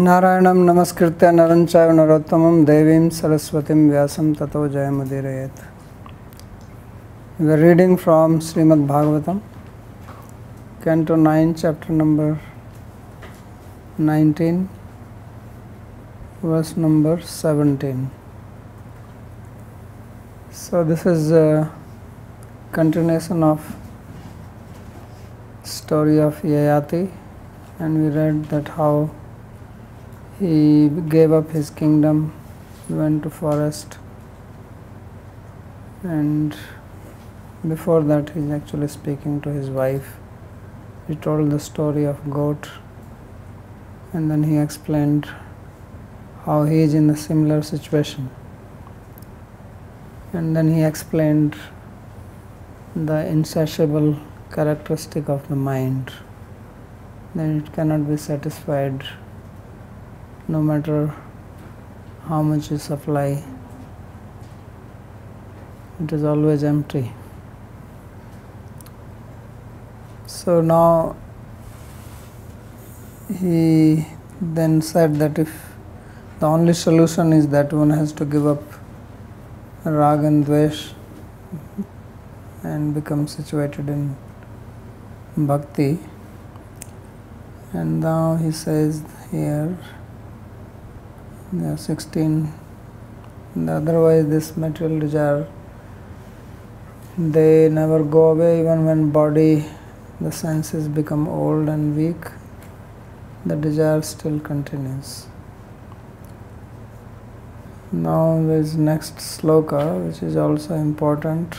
नारायण नमस्कृत्य नरंच नरोत्तम देवी सरस्वती व्यास तथो जय मुदीर reading from Srimad Bhagavatam canto nine chapter number nineteen verse number seventeen so this is continuation of story of Yayati and we read that how he gave up his kingdom, went to forest and before that he is actually speaking to his wife. He told the story of goat and then he explained how he is in a similar situation. And then he explained the insatiable characteristic of the mind. Then it cannot be satisfied no matter how much you supply, it is always empty. So now he then said that if the only solution is that one has to give up rag and dvesh and become situated in bhakti. And now he says here, yeah, 16, otherwise this material desire, they never go away even when body, the senses become old and weak, the desire still continues. Now there is next sloka which is also important.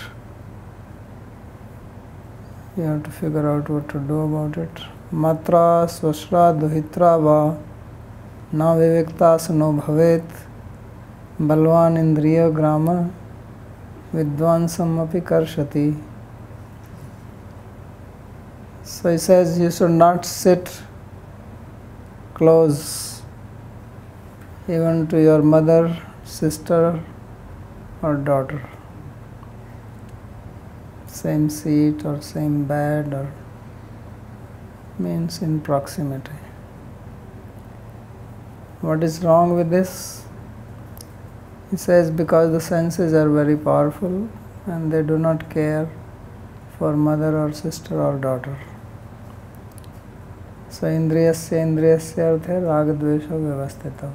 You have to figure out what to do about it. Matra swashra duhitra va न विवेकता सुनो भवेत। बलवान इंद्रिय ग्राम विद्वांसमअपि कर्षति। So is you should not sit close even to your mother sister और daughter same seat और same bed और means in proximity what is wrong with this? He says because the senses are very powerful and they do not care for mother or sister or daughter. So indriyasya indriyasya arthe raga dvesha vyavastita.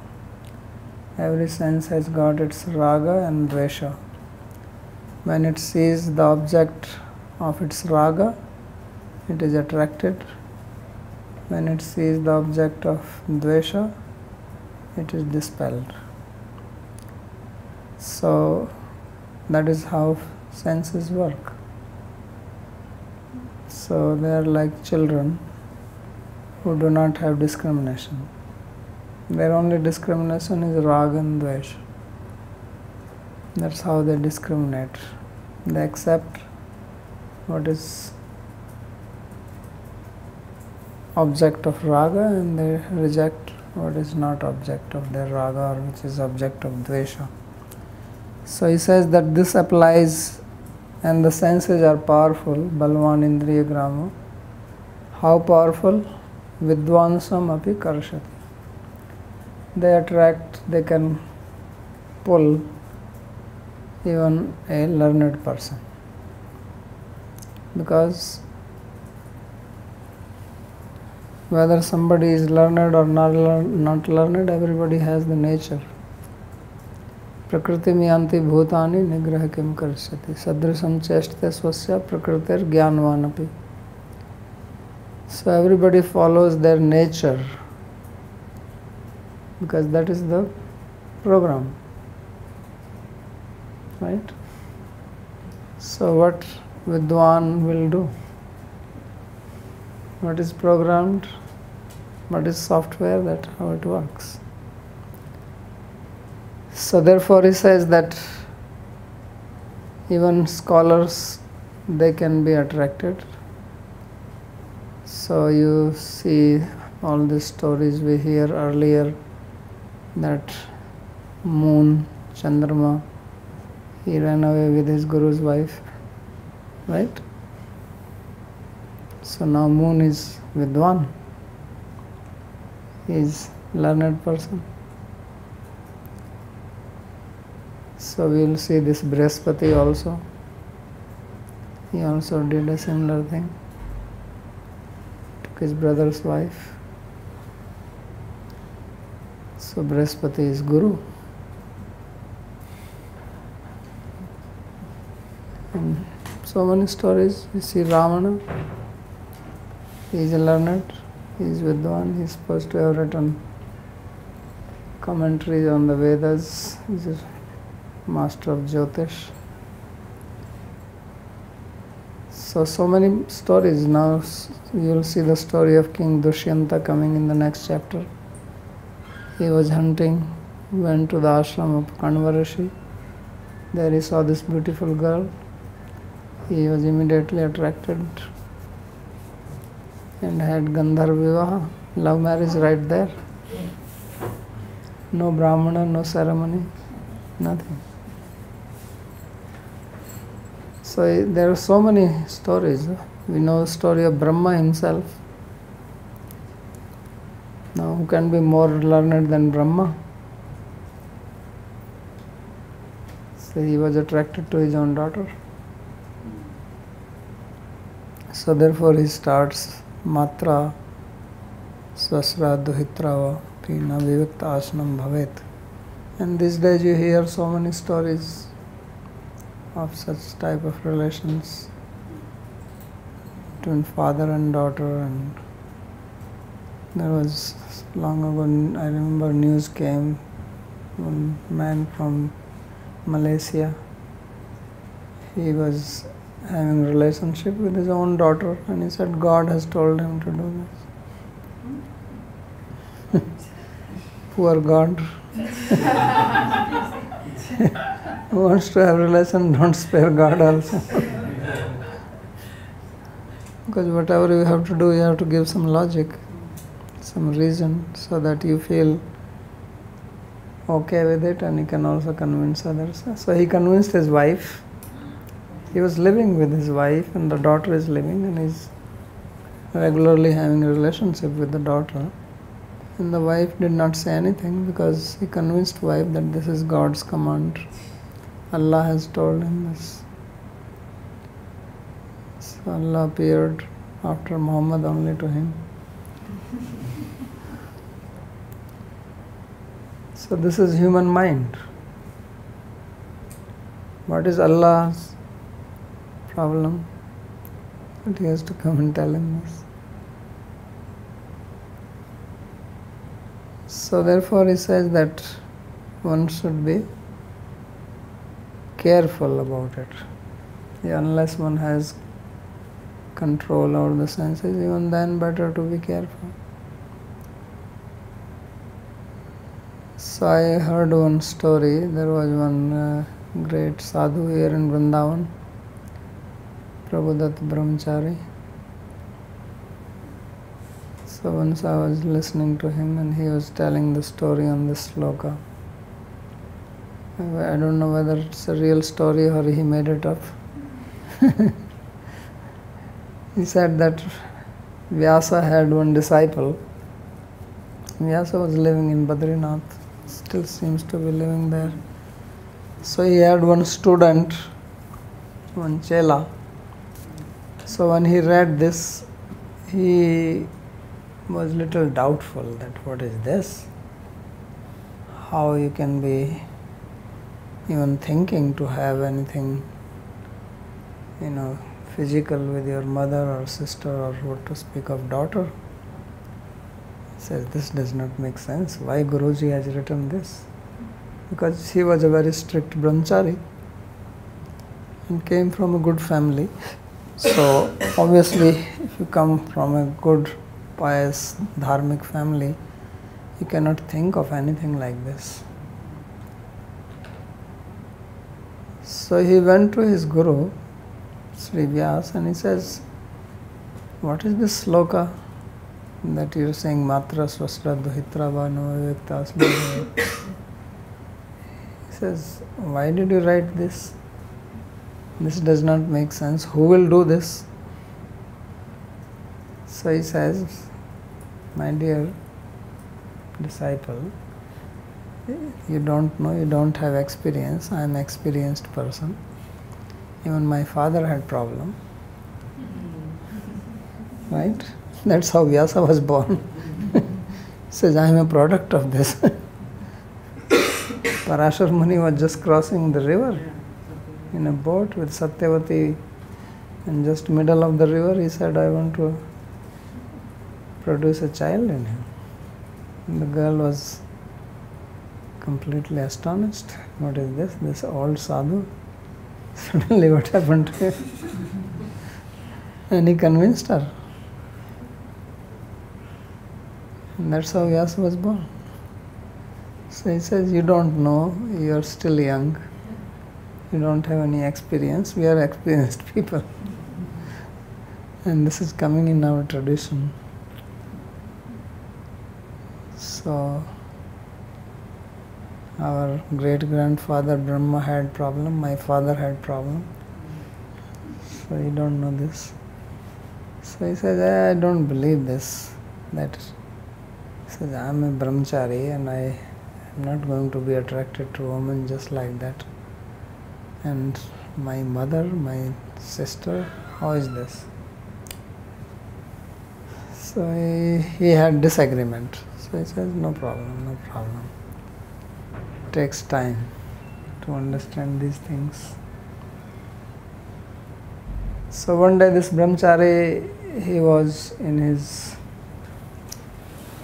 Every sense has got its raga and dvesha. When it sees the object of its raga, it is attracted. When it sees the object of dvesha, it is dispelled. So that is how senses work. So they are like children who do not have discrimination. Their only discrimination is rag and dvesh. That's how they discriminate. They accept what is object of raga and they reject what is not object of their raga or which is object of dvesha. So he says that this applies and the senses are powerful, Balwan Indriya Grama. How powerful? Vidvansam api karshati. They attract, they can pull even a learned person. Because whether somebody is learned or not, not learned, everybody has the nature. प्रकृति में अंति भूतानि निग्रह किम करिष्यति सदृशम चेष्टते स्वस्य प्रकृतिर ज्ञानवान अपि so everybody follows their nature because that is the program right so what vidwan will do what is programmed, what is software, that how it works. So therefore he says that even scholars they can be attracted. So you see all the stories we hear earlier that moon, Chandrama, he ran away with his guru's wife, right? So now moon is Vidwan. He is learned person. So we will see this Brihaspati also. He also did a similar thing. Took his brother's wife. So Brihaspati is Guru. And so many stories. we see Ravana. He is a learned. He is Vidwan. He is supposed to have written commentaries on the Vedas. He is a master of Jyotish. So, so many stories. Now you will see the story of King Dushyanta coming in the next chapter. He was hunting, went to the ashram of Kanva There he saw this beautiful girl. He was immediately attracted and had Gandharva love marriage right there. No Brahmana, no ceremony, nothing. So eh, there are so many stories. We know the story of Brahma himself. Now, who can be more learned than Brahma? So he was attracted to his own daughter. So therefore he starts matra swasra duhitrava pina vivikta asnam bhavet. And these days you hear so many stories of such type of relations between father and daughter and there was long ago I remember news came one man from Malaysia he was having relationship with his own daughter and he said God has told him to do this poor God who wants to have relation, don't spare God also. because whatever you have to do, you have to give some logic, some reason, so that you feel okay with it and you can also convince others. So he convinced his wife. He was living with his wife and the daughter is living and he's regularly having a relationship with the daughter. And the wife did not say anything because he convinced wife that this is God's command. Allah has told him this. So Allah appeared after Muhammad only to him. so this is human mind. What is Allah's problem? That he has to come and tell him this. So therefore he says that one should be careful about it. Unless one has control over the senses, even then better to be careful. So I heard one story. There was one uh, great sadhu here in Vrindavan, Prabhudat Brahmachari. So once I was listening to him and he was telling the story on this sloka. I don't know whether it's a real story or he made it up. he said that Vyasa had one disciple. Vyasa was living in Badrinath, still seems to be living there. So he had one student, one chela. So when he read this, he was little doubtful that what is this? How you can be even thinking to have anything, you know, physical with your mother or sister or what to speak of daughter. says this does not make sense. Why Guruji has written this? Because he was a very strict brahmachari and came from a good family. So obviously, if you come from a good, pious, dharmic family, you cannot think of anything like this. So he went to his guru, Sri Vyas, and he says, What is this sloka that you're saying, Matra Swastra Duhitra Vano He says, Why did you write this? This does not make sense. Who will do this? So he says, My dear, disciple, you don't know, you don't have experience. I am experienced person. Even my father had problem. Right? That's how Vyasa was born. Says I am a product of this. Parashar Muni was just crossing the river in a boat with Satyavati and just middle of the river he said I want to produce a child in him. And the girl was completely astonished. What is this? This old sadhu? Suddenly, what happened to him? and he convinced her. And that's how Vyasa was born. So he says, You don't know, you are still young, you don't have any experience. We are experienced people. and this is coming in our tradition. So, our great grandfather Brahma had problem, my father had problem. So you don't know this. So he says, I don't believe this. That he says, I am a brahmachari and I am not going to be attracted to women just like that. And my mother, my sister, how is this? So he, he had disagreement. So he says, no problem, no problem. It takes time to understand these things. So one day this brahmachari, he was in his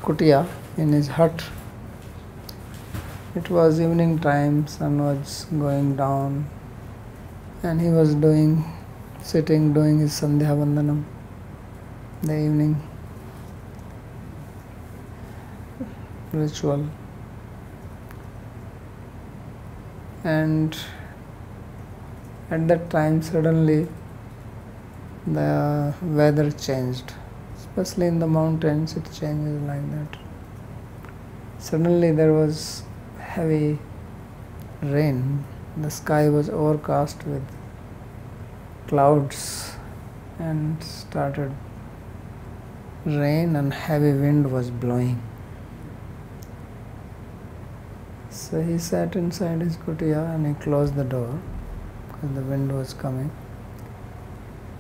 kutia, in his hut. It was evening time, sun was going down, and he was doing, sitting, doing his sandhya vandanam, the evening ritual. And at that time, suddenly the weather changed, especially in the mountains, it changes like that. Suddenly, there was heavy rain, the sky was overcast with clouds and started rain and heavy wind was blowing. So he sat inside his kutia and he closed the door because the wind was coming.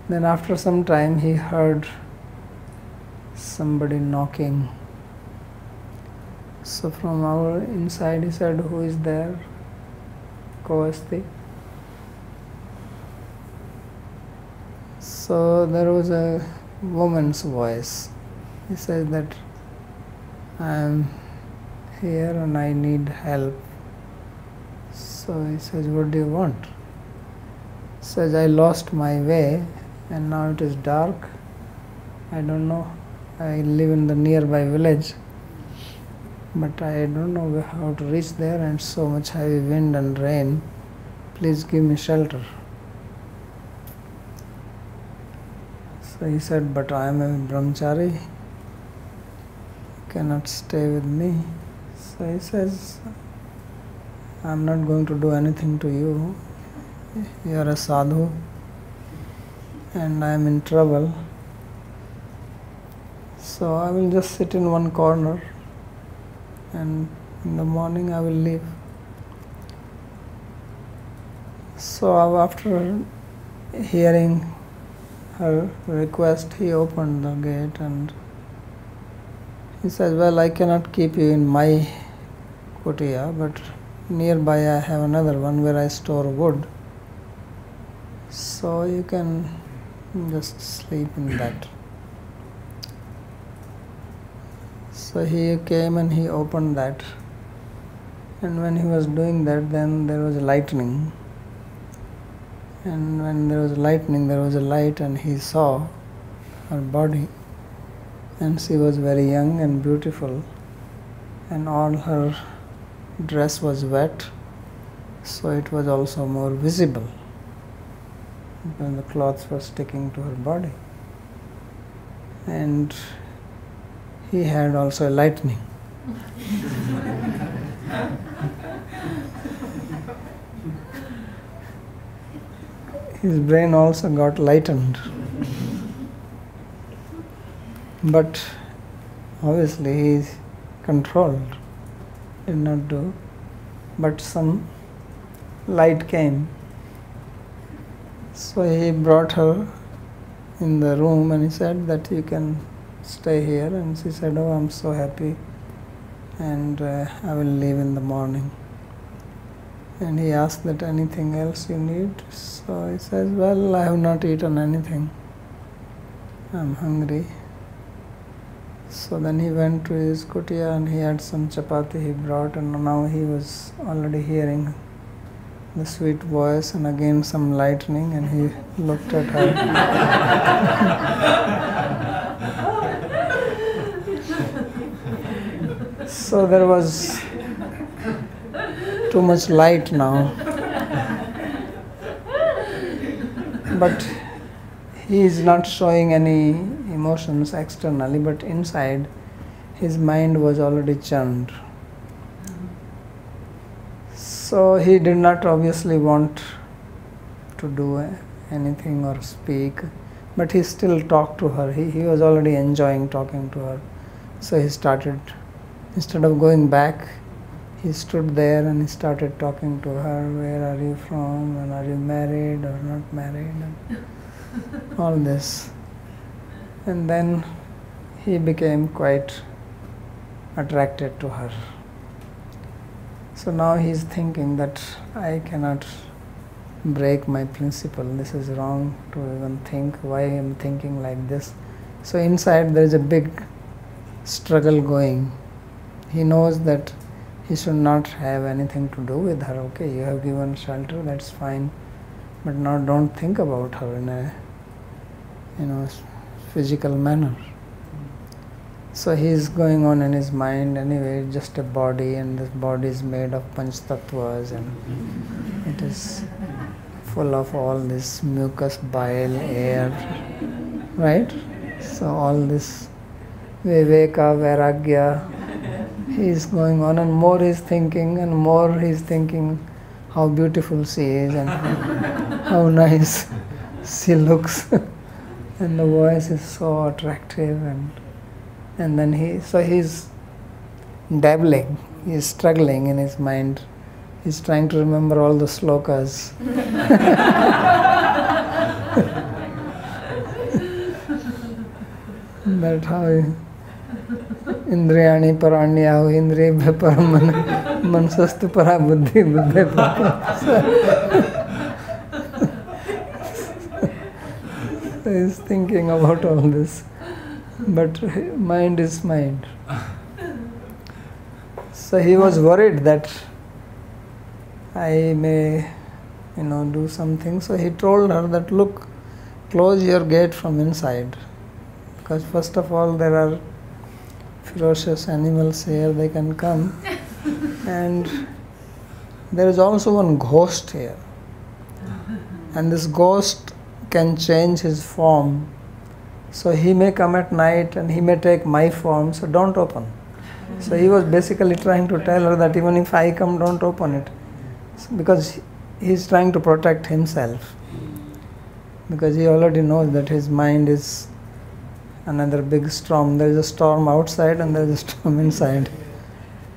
Then, after some time, he heard somebody knocking. So, from our inside, he said, Who is there? Kovasti. So, there was a woman's voice. He said that I am here and I need help. So he says, What do you want? He says, I lost my way and now it is dark. I don't know. I live in the nearby village, but I don't know how to reach there, and so much heavy wind and rain. Please give me shelter. So he said, But I am a brahmachari, you cannot stay with me. So he says, I'm not going to do anything to you. You are a sadhu and I am in trouble. So I will just sit in one corner and in the morning I will leave. So after hearing her request, he opened the gate and he says, Well, I cannot keep you in my kutia, but nearby I have another one where I store wood. So you can just sleep in that. So he came and he opened that. And when he was doing that, then there was a lightning. And when there was lightning, there was a light, and he saw her body. And she was very young and beautiful, and all her dress was wet, so it was also more visible when the clothes were sticking to her body. And he had also a lightning. His brain also got lightened. But obviously he controlled, did not do, but some light came. So he brought her in the room and he said that you can stay here. And she said, Oh, I'm so happy, and uh, I will leave in the morning. And he asked that anything else you need. So he says, Well, I have not eaten anything. I'm hungry. So then he went to his kutia and he had some chapati he brought, and now he was already hearing the sweet voice and again some lightning, and he looked at her. so there was too much light now. But he is not showing any emotions externally, but inside his mind was already churned. So he did not obviously want to do anything or speak, but he still talked to her. He, he was already enjoying talking to her. So he started, instead of going back, he stood there and he started talking to her where are you from? And are you married or not married? And all this. And then he became quite attracted to her. So now he is thinking that i cannot break my principle. This is wrong to even think. Why i am thinking like this? So inside there is a big struggle going he knows that he should not have anything to do with her. Okay, you have given shelter, that's fine, but now don't think about her in a you know physical manner. So he is going on in his mind anyway, just a body, and this body is made of panch tattvas, and it is full of all this mucus, bile, air, right? So all this viveka, vairagya, he is going on and more he is thinking and more he is thinking how beautiful she is and how nice she looks. And the voice is so attractive and and then he so he's dabbling he's struggling in his mind. He's trying to remember all the slokas. That how he, ಇಂದ್ರಿಯಾಣಿ ಪರಾಣಿ ಯಾವ ಇಂದ್ರಿಯ ಬೆಪರ ಮನ ಮನಸ್ಸಸ್ತು ಪರ ಬುದ್ಧಿ is thinking about all this but mind is mind. So he was worried that i may you know do something. So he told her that look close your gate from inside because first of all there are ferocious animals here, they can come. and there is also one ghost here. And this ghost can change his form. So he may come at night and he may take my form, so don't open. So he was basically trying to tell her that even if I come, don't open it. Because he is trying to protect himself. Because he already knows that his mind is another big storm. There is a storm outside and there is a storm inside.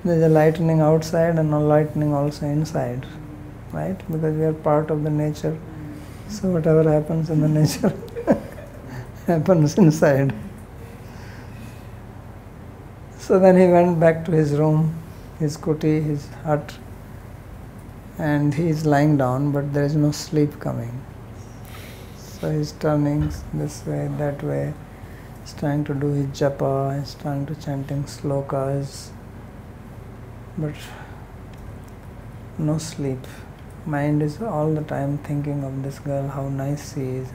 There is a lightning outside and a lightning also inside, right? Because we are part of the nature. So whatever happens in the nature happens inside. So then he went back to his room, his kuti, his hut, and he is lying down, but there is no sleep coming. So he's turning this way, that way He's trying to do his japa, he's trying to chanting slokas, but no sleep. Mind is all the time thinking of this girl, how nice she is,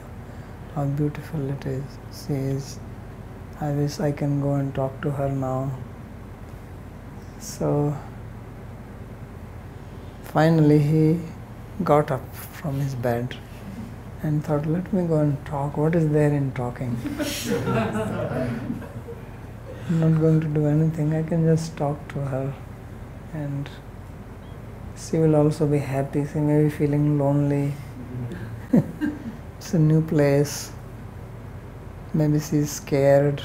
how beautiful it is. She is. I wish I can go and talk to her now. So finally he got up from his bed and thought, let me go and talk. What is there in talking? I'm not going to do anything. I can just talk to her and she will also be happy. She may be feeling lonely. it's a new place. Maybe she's scared.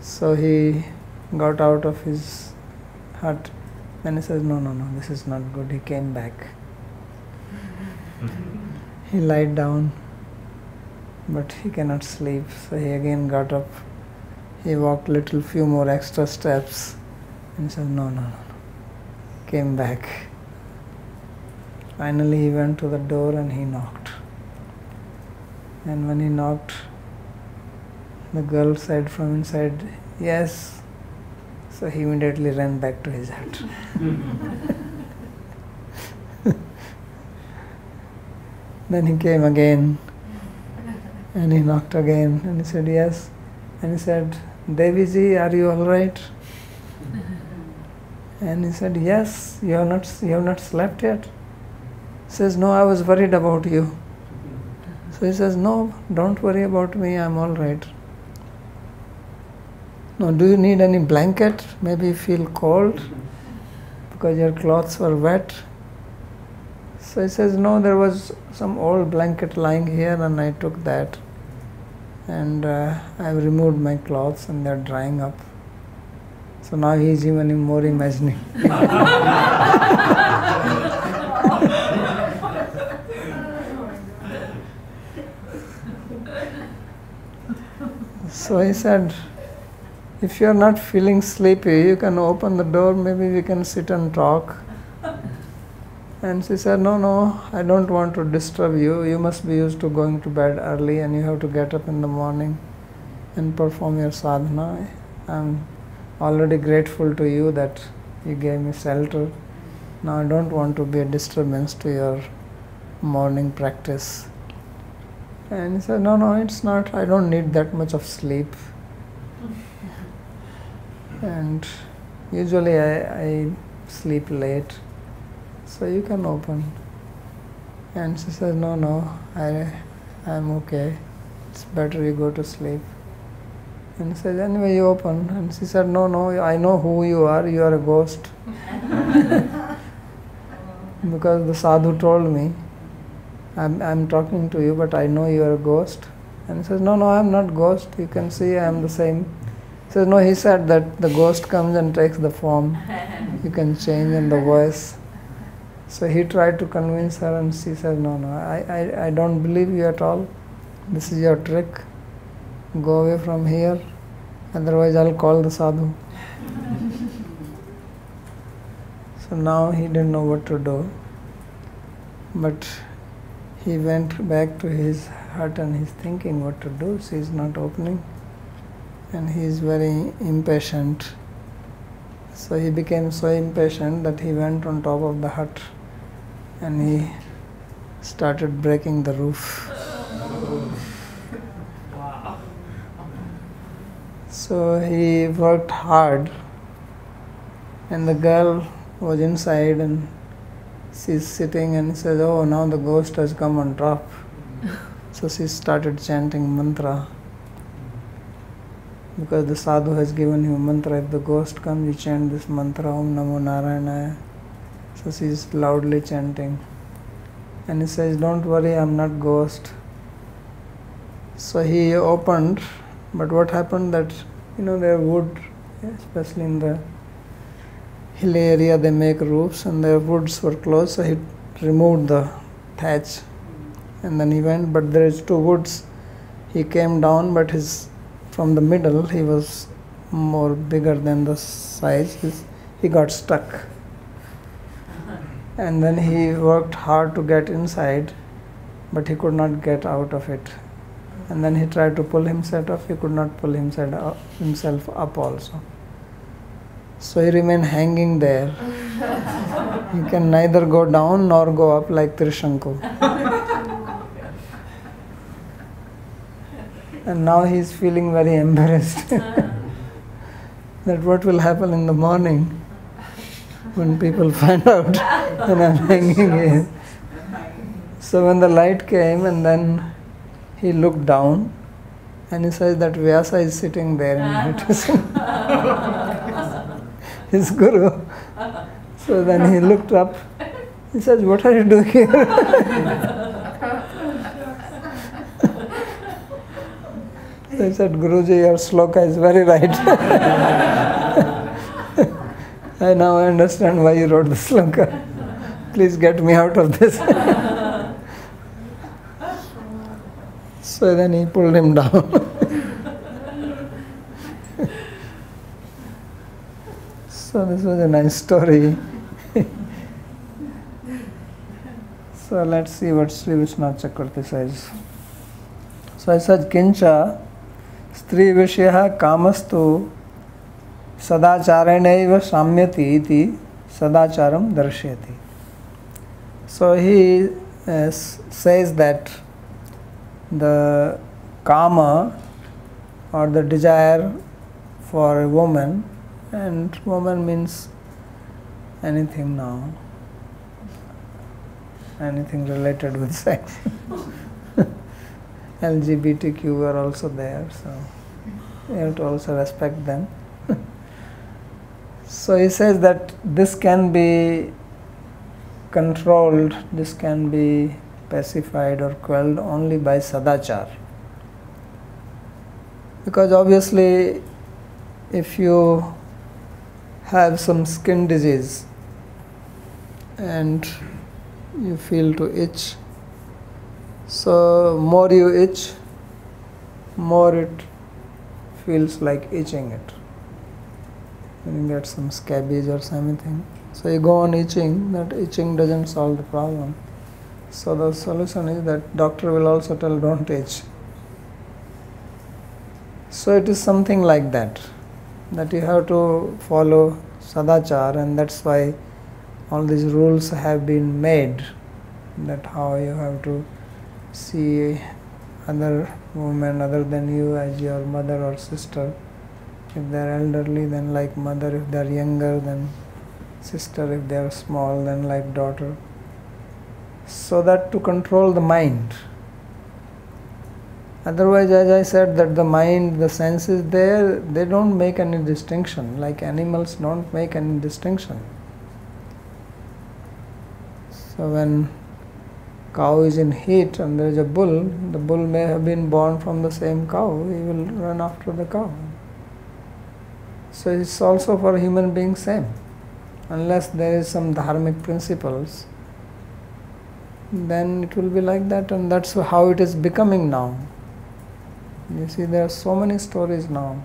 So he got out of his hut. Then he says, No, no, no, this is not good. He came back. He lied down, but he cannot sleep. So he again got up. He walked little few more extra steps and said, No, no, no. Came back. Finally, he went to the door and he knocked. And when he knocked, the girl said from inside, Yes. So he immediately ran back to his hut. then he came again and he knocked again and he said, Yes. And he said, Devi are you all right? And he said, Yes, you have not, you have not slept yet. He says, No, I was worried about you. So he says, No, don't worry about me, I'm all right. Now, do you need any blanket? Maybe you feel cold because your clothes were wet. So he says, No, there was some old blanket lying here, and I took that. And uh, I've removed my clothes, and they're drying up. So now he's even more imagining. so he said, if you're not feeling sleepy, you can open the door, maybe we can sit and talk. And she said, No, no, I don't want to disturb you. You must be used to going to bed early and you have to get up in the morning and perform your sadhana. I'm already grateful to you that you gave me shelter. Now I don't want to be a disturbance to your morning practice. And he said, No, no, it's not. I don't need that much of sleep and usually I, I sleep late so you can open. And she says no no I I'm okay. It's better you go to sleep. And he says anyway you open. And she said no no I know who you are. You are a ghost. Because the sadhu told me I'm, I'm talking to you but I know you are a ghost. And he says no no I'm not ghost. You can see I'm the same. So no, he said that the ghost comes and takes the form. You can change in the voice. So he tried to convince her, and she said, "No, no, I, I, I don't believe you at all. This is your trick. Go away from here, otherwise I'll call the sadhu." so now he didn't know what to do, but he went back to his hut and he's thinking what to do. She's not opening and he is very impatient. So he became so impatient that he went on top of the hut and he started breaking the roof. So he worked hard, and the girl was inside, and she's sitting and says, Oh, now the ghost has come on top. So she started chanting mantra because the sadhu has given him mantra. If the ghost comes, he chant this mantra Om Namo Narayana. So she is loudly chanting. And he says, Don't worry, I'm not ghost. So he opened, but what happened that you know their wood, especially in the hill area, they make roofs and their woods were closed, so he removed the thatch and then he went, but there is two woods. He came down, but his from the middle he was more bigger than the size he got stuck and then he worked hard to get inside but he could not get out of it. And then he tried to pull himself up he could not pull himself up, himself up also. So he remained hanging there. He can neither go down nor go up like Trishanku. And now he is feeling very embarrassed. That what will happen in the morning when people find out that I'm hanging here. So when the light came and then he looked down and he says that Vyasa is sitting there in meditation. His guru. So then he looked up. He says, What are you doing here? I said, Guruji, your sloka is very right. I now understand why you wrote the sloka. Please get me out of this. so then he pulled him down. so this was a nice story. so let's see what Sri Chakravarti says. So I said, Kincha, Stri Vishya Kamastu सदाचारेणैव साम्यति इति सदाचारम दर्शयति so he uh, says that the kama or the desire for a woman and woman means anything now anything related with sex lgbtq are also there so you have to also respect them so he says that this can be controlled, this can be pacified or quelled only by sadachar. Because obviously, if you have some skin disease and you feel to itch, so more you itch, more it feels like itching it you get some scabies or something. So you go on itching, that itching doesn't solve the problem. So the solution is that doctor will also tell don't itch. So it is something like that, that you have to follow sadachar and that's why all these rules have been made that how you have to see other women other than you as your mother or sister if they are elderly, then like mother. If they are younger, then sister. If they are small, then like daughter. So that to control the mind. Otherwise, as I said, that the mind, the senses, there they don't make any distinction. Like animals don't make any distinction. So when cow is in heat and there is a bull, the bull may have been born from the same cow. He will run after the cow. So it's also for human beings same. Unless there is some dharmic principles, then it will be like that, and that's how it is becoming now. You see, there are so many stories now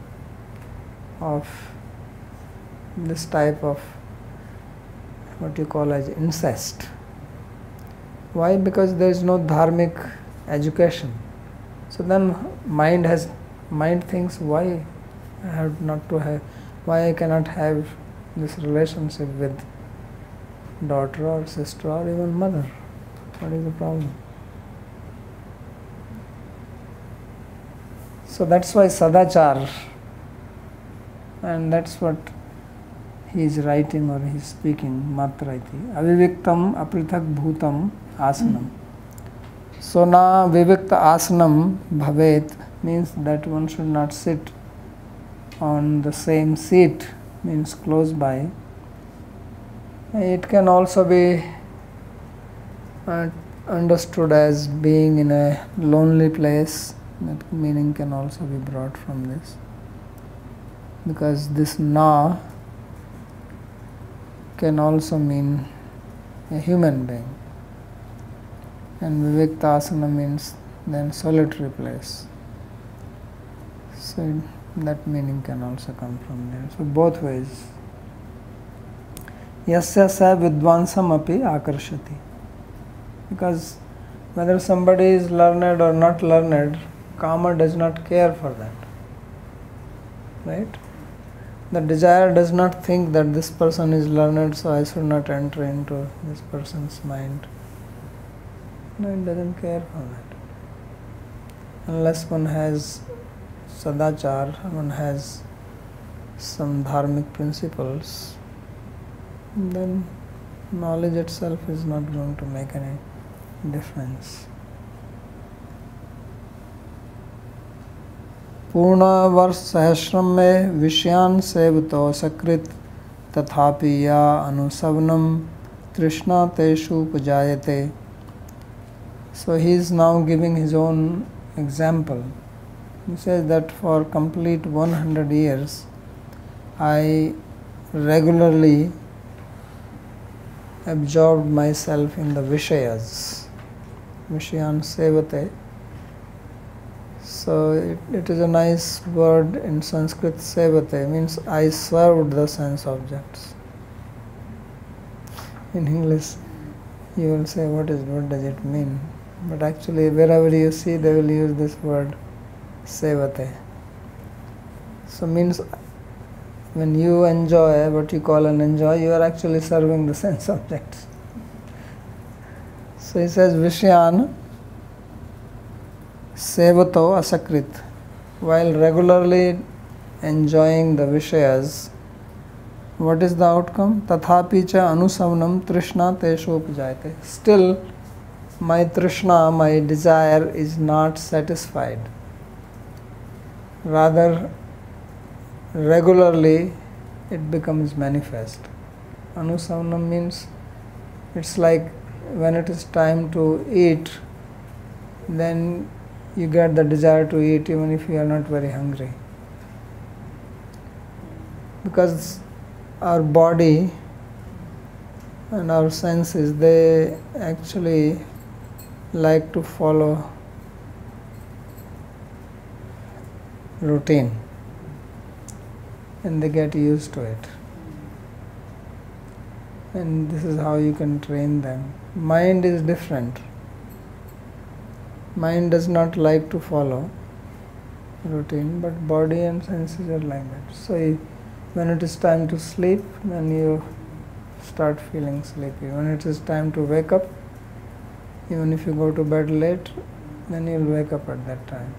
of this type of what you call as incest. Why? Because there is no dharmic education. So then mind has mind thinks why I have not to have why I cannot have this relationship with daughter or sister or even mother? What is the problem? So that's why Sadachar, and that's what he is writing or he is speaking, Matraiti. Aviviktam aprithak bhutam asanam. So now vivikta asanam bhavet means that one should not sit on the same seat means close by. It can also be uh, understood as being in a lonely place. That meaning can also be brought from this. Because this na can also mean a human being. And Viviktasana means then solitary place. So that meaning can also come from there. So both ways. Yasya sa vidvansam api akarshati. Because whether somebody is learned or not learned, karma does not care for that. Right? The desire does not think that this person is learned, so I should not enter into this person's mind. No, it doesn't care for that. Unless one has sadachar one has some dharmik principles then knowledge itself is not going to make any difference पूर्ण वर्ष सहश्रम में विषयान save तो सकृत तथापि या अनुसवनम तृष्णा तेषु उपजाते so he is now giving his own example He says that for complete 100 years I regularly absorbed myself in the Vishayas, Vishayan Sevate. So it, it is a nice word in Sanskrit, Sevate means I served the sense objects. In English, you will say, what is what does it mean? But actually, wherever you see, they will use this word, सेवत है। So means when you enjoy what you call an enjoy you are actually serving the sense object so is विषयान सेवतो असकृत while regularly enjoying the विषयज what is the outcome तथापि च अनुसवनम तृष्णा तेषु उपजायते स्टिल माई तृष्णा my desire is not satisfied Rather, regularly it becomes manifest. Anusavanam means it's like when it is time to eat, then you get the desire to eat even if you are not very hungry. Because our body and our senses, they actually like to follow routine and they get used to it. And this is how you can train them. Mind is different. Mind does not like to follow routine, but body and senses are like that. So, when it is time to sleep, then you start feeling sleepy. When it is time to wake up, even if you go to bed late, then you'll wake up at that time.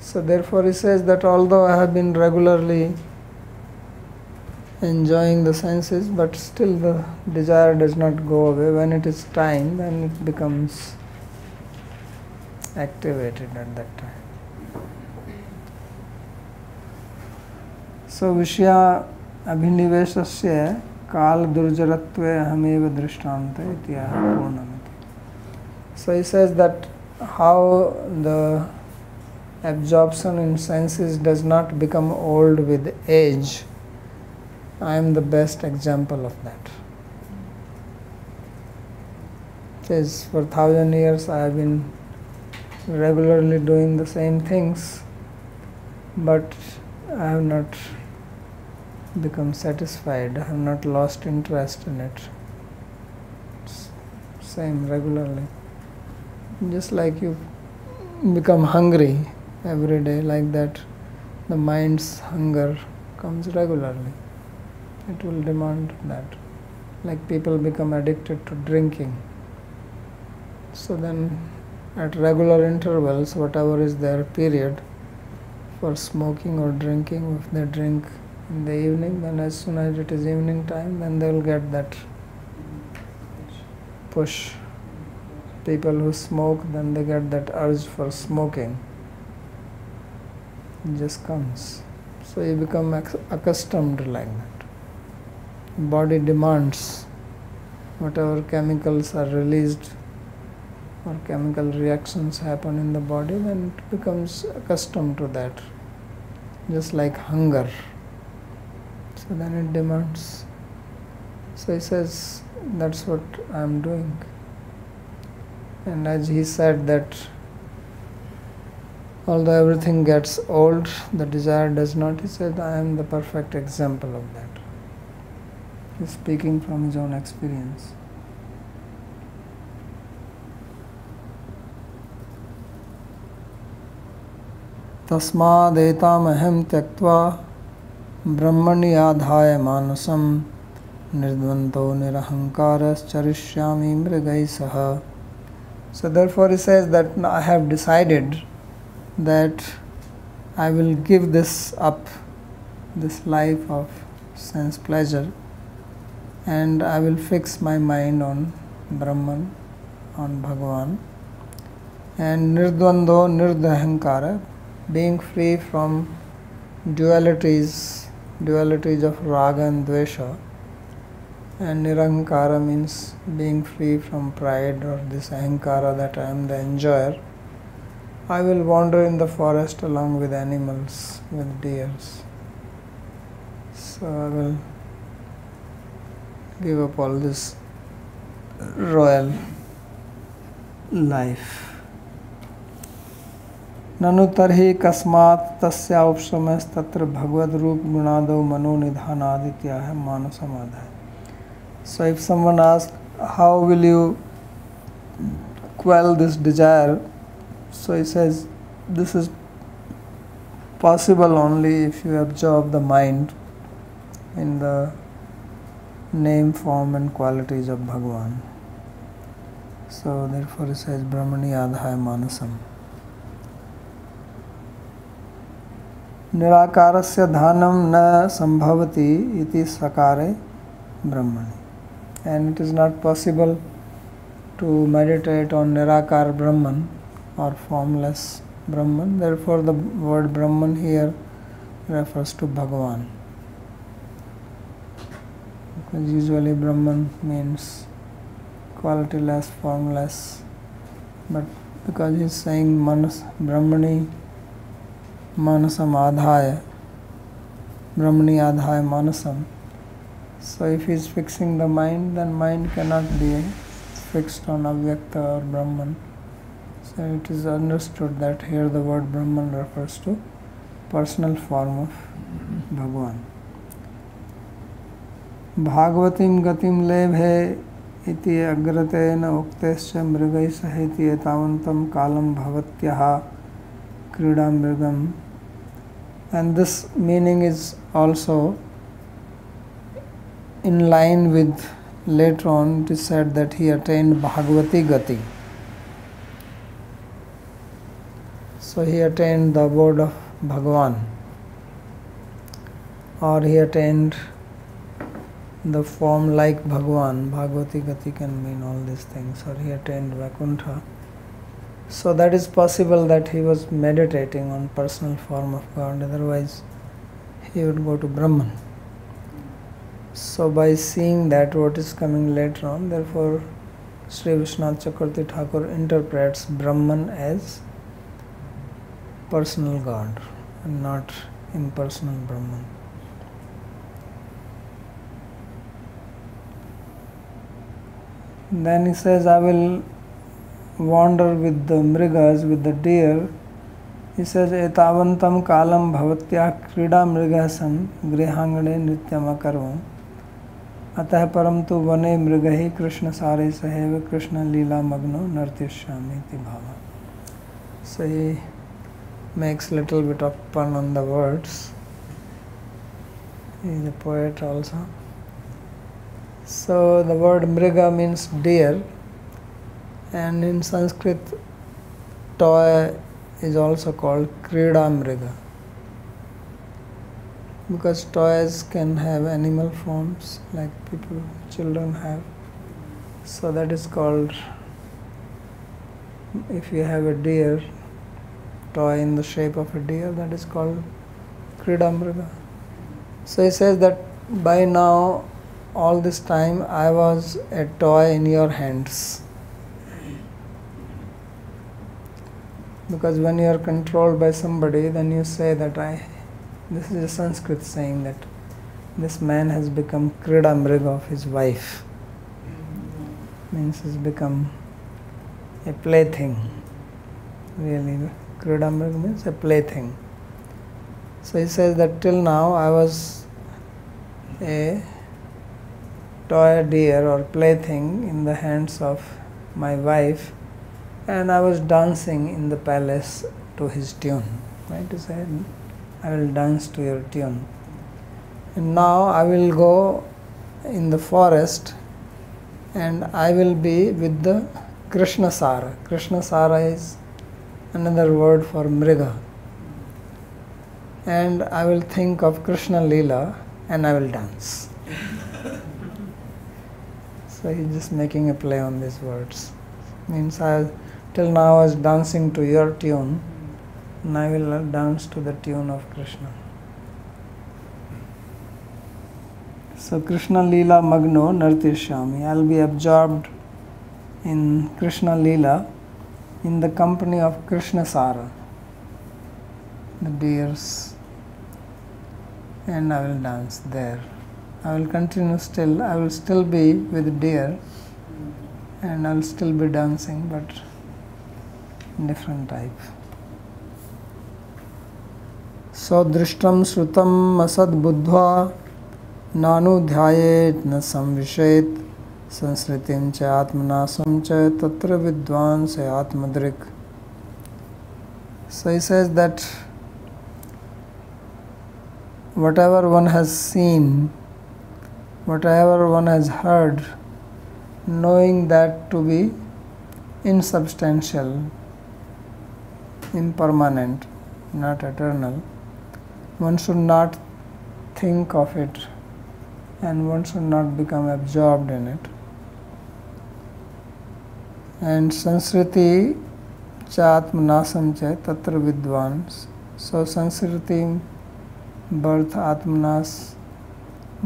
So, therefore, he says that although I have been regularly enjoying the senses, but still the desire does not go away. When it is time, then it becomes activated at that time. So, Vishya Abhiniveshasya काल दुर्जरत्वे अहमेव दृष्टांत इत्याह पूर्णमिति so he says that how the absorption in senses does not become old with age i am the best example of that says for thousand years i have been regularly doing the same things but i have not become satisfied, I have not lost interest in it. Same regularly. Just like you become hungry every day, like that, the mind's hunger comes regularly. It will demand that. Like people become addicted to drinking. So then, at regular intervals, whatever is their period for smoking or drinking, if they drink in the evening, then as soon as it is evening time, then they will get that push. People who smoke, then they get that urge for smoking. Just comes. So you become accustomed like that. Body demands whatever chemicals are released or chemical reactions happen in the body, then it becomes accustomed to that. Just like hunger. So then it demands. So he says, That's what I am doing. And as he said that although everything gets old, the desire does not, he said, I am the perfect example of that. He's speaking from his own experience. तस्मादेतामहं त्यक्त्वा ब्रह्मण्याधाय मानसम निर्द्वंतो निरहंकारश्चरिष्यामि मृगै सह So therefore he says that I have decided that I will give this up, this life of sense pleasure, and I will fix my mind on Brahman, on Bhagavan, and nirdvando nirdahankara, being free from dualities dualities of raga and dvesha. And nirankara means being free from pride or this ahankara that I am the enjoyer. I will wander in the forest along with animals, with deers. So I will give up all this royal life. ननु तर्हि कस्मात् तस्य उपशमस्तत्र भगवद रूप गुणादो मनो निधानादित्या है मानसमाधाय So if someone asks how will you quell this desire so he says this is possible only if you absorb the mind in the name, form, and qualities of Bhagavan. So, therefore, he says Brahmani Adhaya Manasam. निराकारस्य धानं न संभवति इति सकारे ब्रह्मणि and it is not possible to meditate on nirakar brahman or formless brahman. Therefore the word brahman here refers to bhagavan because usually brahman means qualityless formless. But because he is saying manas brahmani manasam adhaya brahmani adhaya manasam. So if he is fixing the mind then mind cannot be fixed on avyakta or brahman it is understood that here the word brahman refers to personal form of bhagwan भागवतीं गतिं लेभे इति अग्रतेन उक्तेश्च मृगैः सहेति एतावन्तं कालं भवत्यः क्रीडामृगम् and this meaning is also in line with later on it is said that he attained Bhagavati Gati. So he attained the abode of Bhagavan or he attained the form like Bhagavan. Bhagavati Gati can mean all these things or he attained Vaikuntha. So that is possible that he was meditating on personal form of God otherwise he would go to Brahman. So by seeing that what is coming later on, therefore Sri Vishwanath Thakur interprets Brahman as personal God and not impersonal Brahman. Then he says, I will wander with the mrigas, with the deer. He says, Etavantam kalam bhavatya krida mriga san grihangane nityam akarvam. अतः परंतु वने मृग ही कृष्ण सारे सहेव कृष्ण लीला मग्नो नर्तिष्यामी भाव he makes little bit of pun on the words. He is a poet also. So the word mriga means deer and in sanskrit toy is also called krida mriga. Because toys can have animal forms like people children have. So that is called if you have a deer toy in the shape of a deer that is called kridamriga so he says that by now all this time i was a toy in your hands because when you are controlled by somebody then you say that i this is a Sanskrit saying that this man has become Kridamriga of his wife. Means he's become a plaything. Really, Kridamriga means a plaything. So he says that till now I was a toy deer or plaything in the hands of my wife and I was dancing in the palace to his tune. Right to say I will dance to your tune. And now I will go in the forest and I will be with the Krishna Sara. Krishna Sara is another word for Mriga. And I will think of Krishna Leela and I will dance. so he's just making a play on these words. Means I till now I was dancing to your tune and I will dance to the tune of Krishna. So Krishna Leela Magno Nartishyami. I'll be absorbed in Krishna Leela in the company of Krishna Sara, the deers. and I will dance there. I will continue still, I will still be with deer and I will still be dancing, but different type. सदृष्टं श्रुतम् असद्बुद्ध्वा नानुध्यायेत् न संविशेत् संस्कृति आत्मनाशम च तत्र विद्वान से आत्मदृक। So says that whatever one has seen whatever one has heard knowing that to be insubstantial impermanent not eternal one should not think of it and one should not become absorb in it and संस्कृति चात्मनाशम च तत्र विद्वान so संस्कृति birth आत्मनाश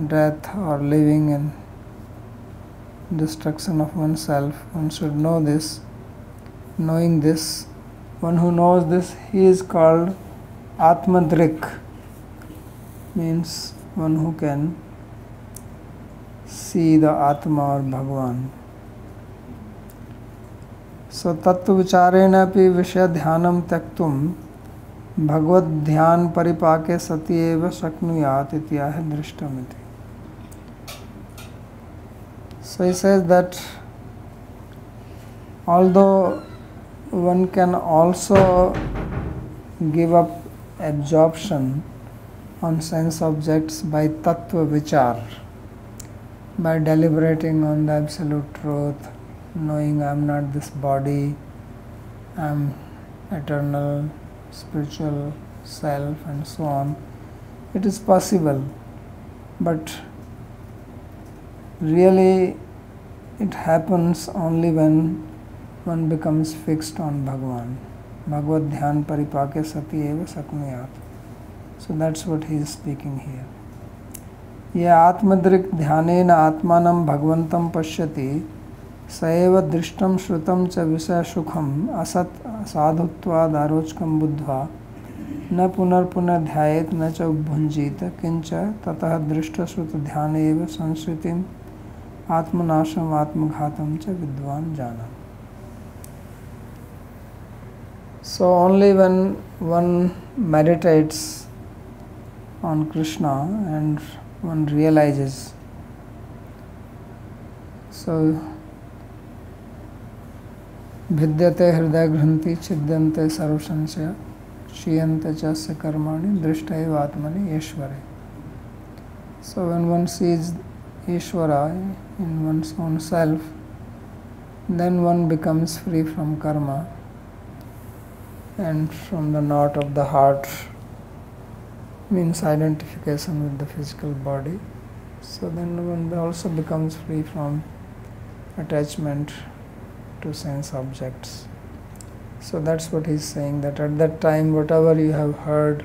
death और living in destruction of oneself one should know this knowing this one who knows this he is called आत्मद्रिक means one who can see the atma और भगवान सतत्वविचारेण अपि विषयध्यानं ध्यान भगवद्ध्यानपरिपाके सति एव शक्नुयात् इति आह दृष्टमिति। So is that although one can also give up absorption on sense objects by तत्व विचार by deliberating on the absolute truth knowing I am not this body, I am eternal, spiritual self, and so on. It is possible, but really it happens only when one becomes fixed on Bhagwan. Bhagavad Dhyan Paripake Sati Eva Saknuyat. So that's what he is speaking here. ये आत्मदृक् ध्यानेन आत्मानं भगवन्तं पश्यति स दृष्टं श्रुतं च विषयसुखम् असत् साधुत्वादारोचकं बुद्ध्वा। न पुनर्पुनर्ध्यायेत्, न च उपभुञ्जीत किञ्च ततः दृष्टश्रुतध्यान एव संस्कृतिम्, आत्मनाशम, आत्मघातम च विद्वान जाना so only when one meditates on krishna and one realizes, so भिद्यते हृदय ग्रंथि छिद्यंत सर्वसंशय शीयंत कर्माणि दृष्ट आत्मनि ईश्वरे। So one one sees Ishwar in one own self then one becomes free from karma and from the knot of the heart means identification with the physical body so then one also becomes free from attachment to sense objects. So that's what he's saying that at that time, whatever you have heard,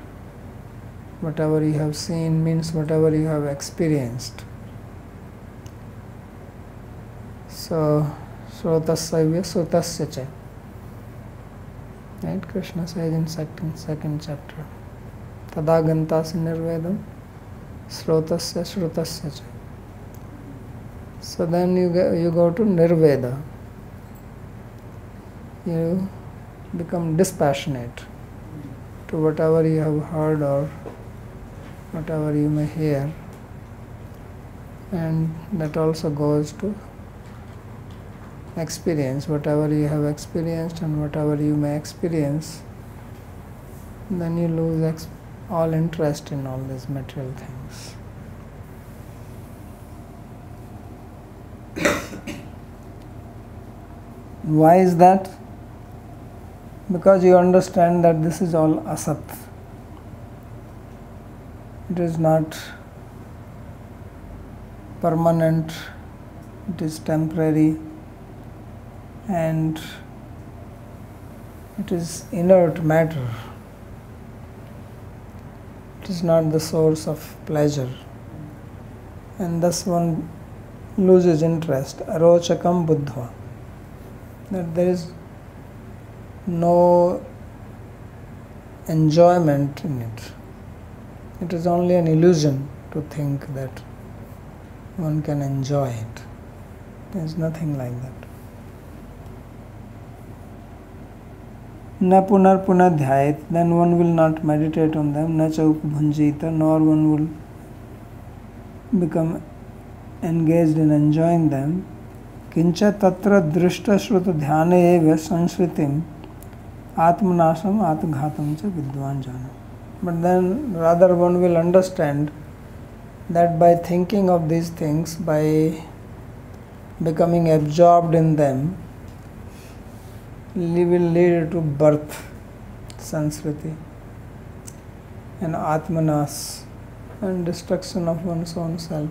whatever you have seen means whatever you have experienced So, Srotasavya Sutasya. Right? Krishna says in second, second chapter. Tadagantasi nirvedam Srotasya Shrutasya. So then you, go, you go to Nirveda. You become dispassionate to whatever you have heard or whatever you may hear. And that also goes to experience, whatever you have experienced and whatever you may experience, then you lose ex- all interest in all these material things. Why is that? Because you understand that this is all asat. It is not permanent, it is temporary and it is inert matter. It is not the source of pleasure, and thus one loses interest. Arochakam buddha. That there is no enjoyment in it. It is only an illusion to think that one can enjoy it. There is nothing like that. न पुनर्पुनः ध्यायेत then one will not meditate on them न च उपभुंजीत nor one will become engaged in enjoying them किंच तत्र दृष्ट श्रुत ध्यान एव संस्कृतिम Atmanasam Atghatam cha Jana. But then rather one will understand that by thinking of these things, by becoming absorbed in them, will lead to birth, sanskriti, and atmanas, and destruction of one's own self.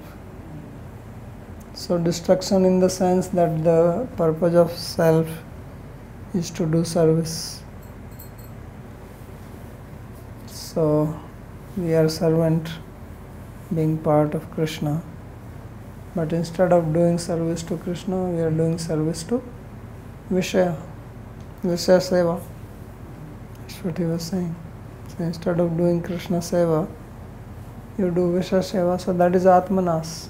So, destruction in the sense that the purpose of self is to do service So, we are servant being part of Krishna, but instead of doing service to Krishna, we are doing service to Vishaya. vishaya Seva. That's what he was saying. So instead of doing Krishna Seva, you do vishaya Seva, so that is Atmanas.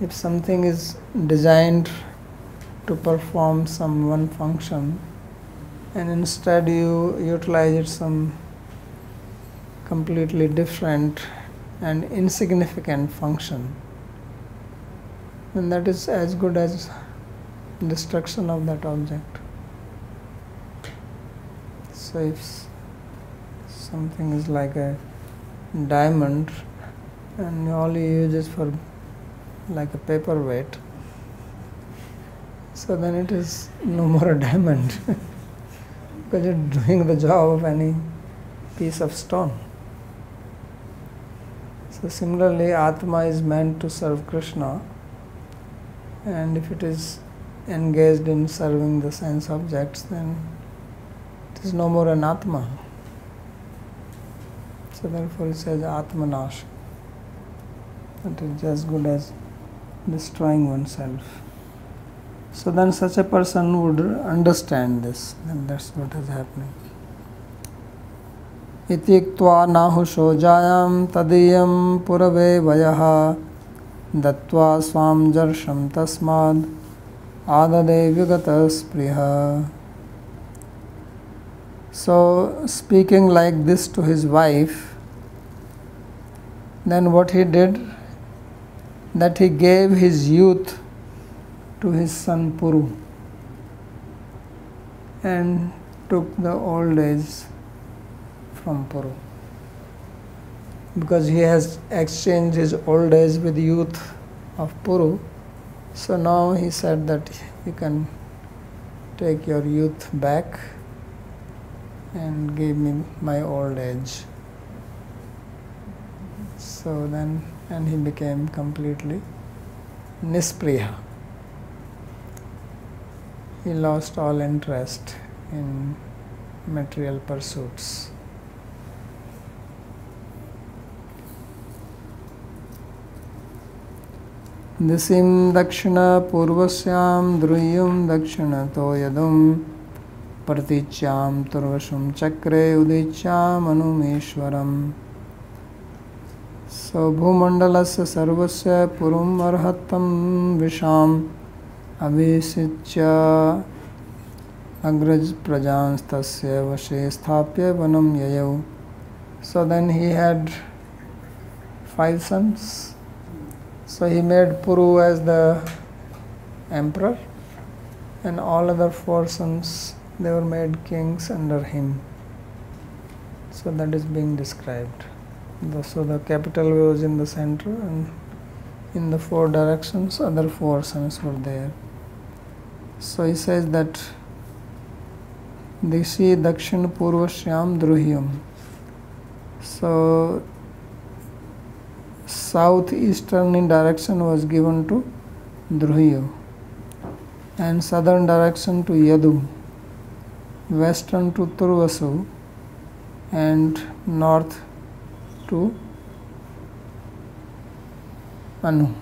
If something is designed to perform some one function and instead you utilize it some completely different and insignificant function, then that is as good as destruction of that object. So if something is like a diamond and all you use is for like a paperweight, so then it is no more a diamond because it's doing the job of any piece of stone. So similarly, Atma is meant to serve Krishna, and if it is engaged in serving the sense objects, then it is no more an Atma. So therefore it says Atmanash. That is as good as destroying oneself. So then such a person would understand this, and that's what is happening. इत्युक्त्वा नाहुषो जायां तदीयं पुरवे वयः दत्त्वा स्वां जर्षं तस्माद् adade vigata spriha. So, speaking like this to his wife, then what he did, that he gave his youth to his son Puru and took the old age from Puru. Because he has exchanged his old age with youth of Puru, so now he said that you can take your youth back and give me my old age. So then, and he became completely nispriya. He lost all interest in material pursuits. दिशिं दक्षिणपूर्वस्यां द्रुह्यं दक्षिणतो यदुं प्रतीच्यां तुर्वशुं चक्रे उदीच्यामनुमेश्वरम् स्वभूमण्डलस्य सर्वस्य पुरुम् अर्हतं विशाम् अभिषिच्य अग्रजप्रजांस्तस्य वशे स्थाप्य वनं ययौ So then he had five sons. So he made Puru as the emperor, and all other four sons they were made kings under him. So that is being described. The, so the capital was in the center, and in the four directions, other four sons were there. So he says that Dishi Dakshin Purva Shyam Druhyam. So southeastern direction was given to Druhya and southern direction to Yadu, western to Turvasu and north to Anu.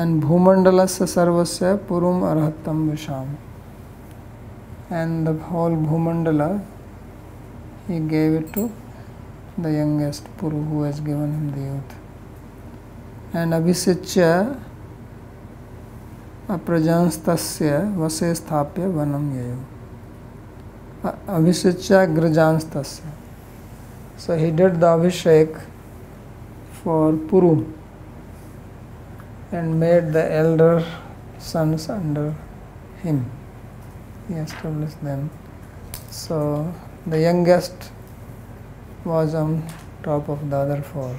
And भूमंडल से सर्वस्व पूर्व अर्हतम विषाम and the whole भूमंडल he gave it to the youngest Puru who has given him the youth and अभिषिच्य अप्रजांस्त वसे स्थाप्य वनम यु अभिषिच्य अग्रजांस्त so he did the abhishek for Puru and made the elder sons under him. He established them. So the youngest was on top of the other four.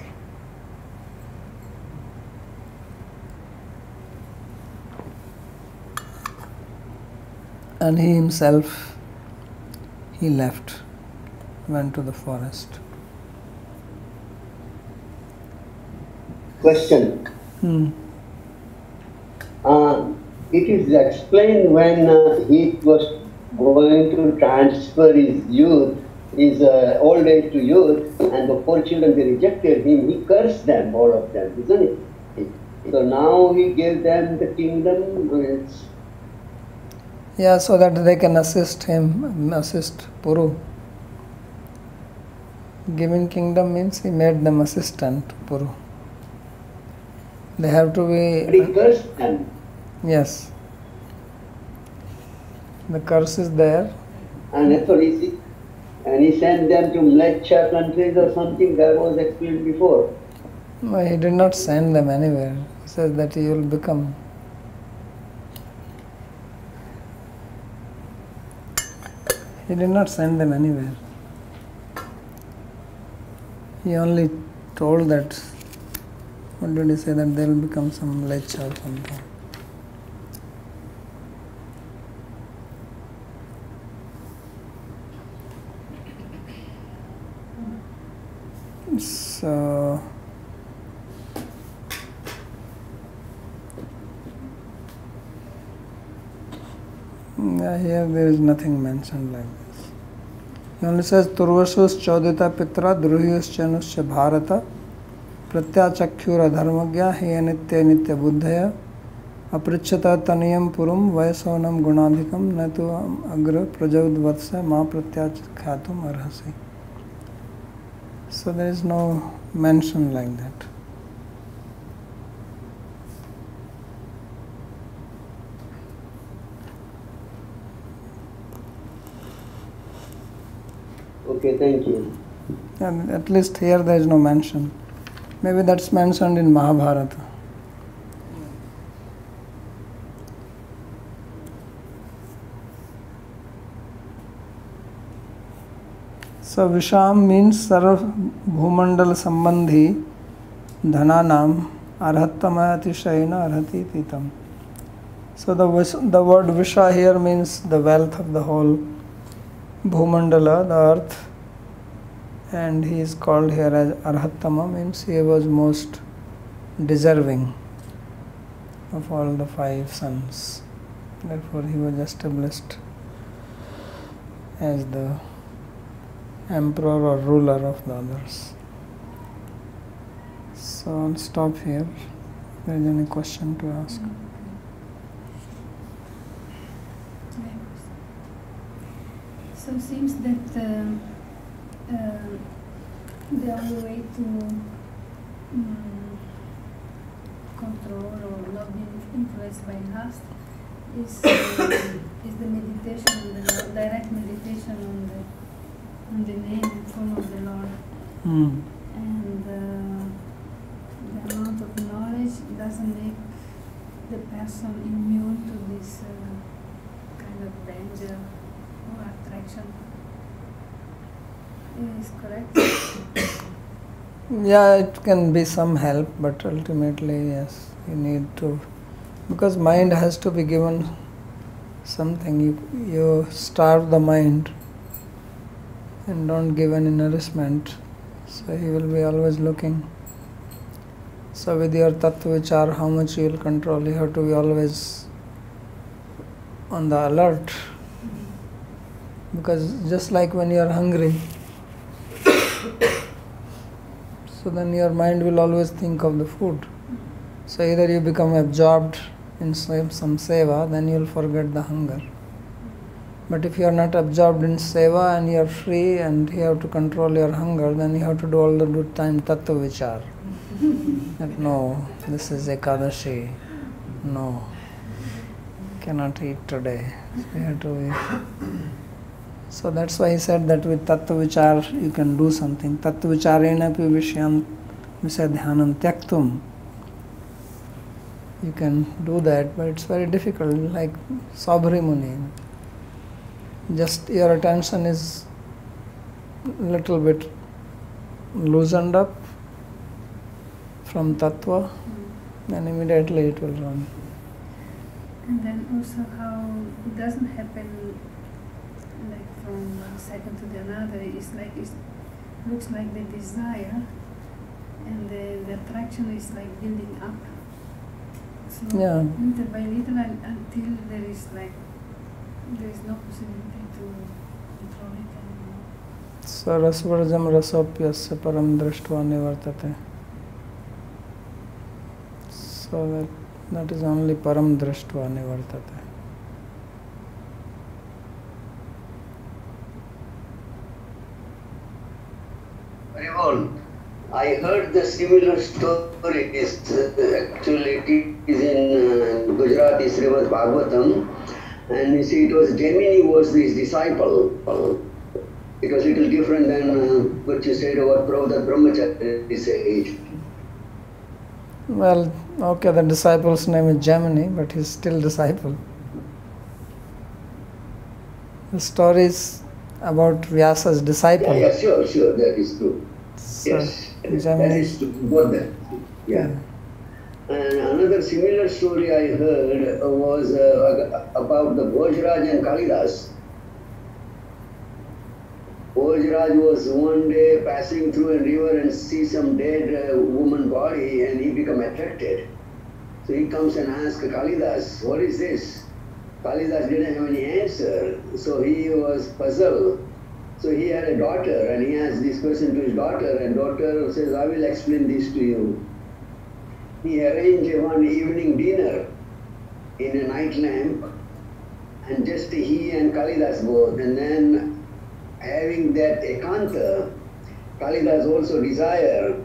And he himself, he left, went to the forest. Question. Hmm. Uh, it is explained when uh, he was going to transfer his youth, his uh, old age to youth, and the four children they rejected him, he cursed them, all of them, isn't it? So now he gave them the kingdom. Yeah, so that they can assist him, assist Puru. Giving kingdom means he made them assistant Puru. They have to but he be, cursed them. yes. The curse is there. And that's what he. And he sent them to Mlecha countries or something that was explained before. No, he did not send them anywhere. He says that he will become. He did not send them anywhere. He only told that, what did he say, that they will become some lech or something. So, yeah, here there is nothing mentioned like this. He only says Turvashus Chaudita Pitra Druhyuschanuscha Bharata प्रत्याचख्युर हे नित्य नित्य बुद्धय। अपृछत तनियम पुरुम वयसौनम गुणाधिकम न तो अग्र प्रजोद्वत्स माँ प्रत्याचातुम Arsi so there is no mention like that okay thank you at least here there is no mention Maybe that's mentioned in Mahabharata. So Visham means Sarv Bhumandal Sambandhi Dhananam Arhattama Atishayana Arhati Titam. So the, the word Visha here means the wealth of the whole Bhumandala, the earth, and he is called here as Arhattama, means he was most deserving of all the five sons. Therefore, he was established as the emperor or ruler of the others. So, I'll stop here. If there is any question to ask. So seems that um, uh, the only way to um, control or not be influenced by lust is uh, is the meditation on the direct meditation on the on the name and form of the Lord, Hmm. and uh, the amount of knowledge doesn't make the person immune to this uh, kind of danger or attraction. Is correct? Yeah, it can be some help, but ultimately, yes, you need to, because mind has to be given something. You you starve the mind and don't give any nourishment, so he will be always looking. So with your tattva vichar, how much you will control, you have to be always on the alert. Mm-hmm. Because just like when you are hungry, so then your mind will always think of the food. So either you become absorbed in some seva, then you will forget the hunger. But if you are not absorbed in seva and you are free and you have to control your hunger, then you have to do all the good time tattva vichar. that no, this is Ekadashi. No, cannot eat today. So you have to eat. So that's why he said that with tattva vichar you can do something. Tattva vicharena pi vishyan visadhyanam tyaktum. You can do that, but it's very difficult, like Saubhari Muni. Just your attention is little bit loosened up from tattva, then immediately it will run. And then also how it doesn't happen from one second to the another. It's like it looks like the desire, and the, the attraction is like building up. So Yeah. little by little un- until there is like there is no possibility to control it anymore. स रसवर्जम रसोप्यस्य परम दृष्ट्वा निवर्तते so that, that is only param drishtva nivartate Revolt. I heard the similar story. Is uh, actually it is in Gujarati Srimad Bhagavatam, and you see, it was Jaimini was his disciple. It was little different than uh, what you said about Prabhupada Brahmacharya said. well okay the disciple's name is Jaimini but he's still disciple the story is about Vyasa's disciple Yeah, yeah, sure, sure, that is true. So, Yes, that Jaimini is true. Both. Yeah. And another similar story I heard was uh, about the Bhojraj and Kalidas. Bhojraj was one day passing through a river and see some dead uh, woman body and he become attracted. So he comes and asks Kalidas, what is this? Kalidas didn't have any answer, so he was puzzled. So he had a daughter and he asked this question to his daughter and daughter says, I will explain this to you. He arranged one evening dinner in a night lamp and just he and Kalidas both and then having that ekanta, Kalidas also desire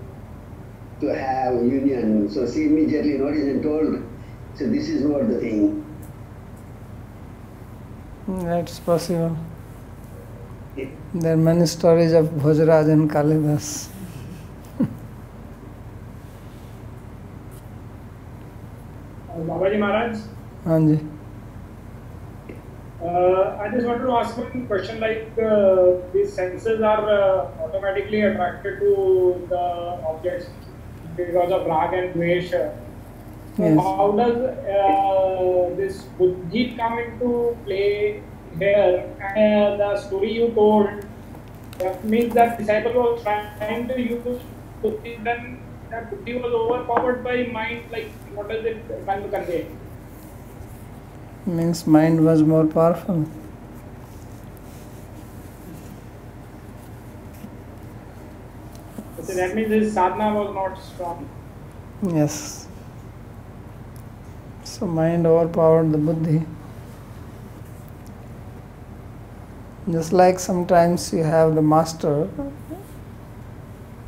to have union. So she immediately noticed and told, so this is not the thing. Hmm, that's possible there are many stories of Bhojraj and Kalidas Uh, Babaji Maharaj, हाँ जी uh, I just wanted to ask one question like uh, these senses are uh, automatically attracted to the objects because of rag and dvesha. So Yes. How does uh, this buddhi come into play here? And the story you told that means that disciple was trying to use buddhi, then that buddhi was overpowered by mind. Like what does it trying to convey? means mind was more powerful So that means his sadhana was not strong. Yes. So mind overpowered the buddhi. Just like sometimes you have the master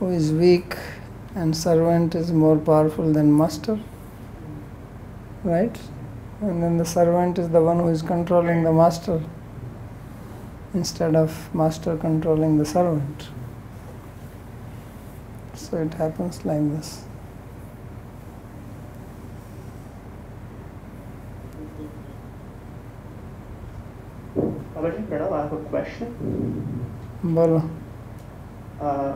who is weak and servant is more powerful than master. Right? And then the servant is the one who is controlling the master instead of master controlling the servant. So it happens like this. Babaji, Pranav, I have a question. बोलो Uh,